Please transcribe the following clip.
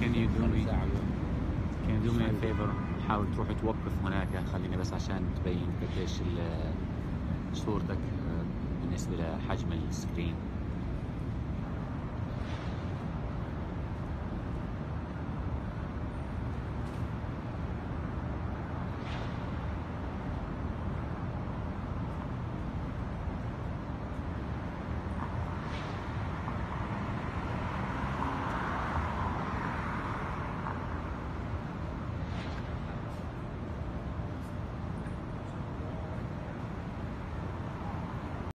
can you do me ساعة. can you do me a favor حاول تروح توقف هناك خليني بس عشان تبين قديش صورتك آه، بالنسبة لحجم السكرين.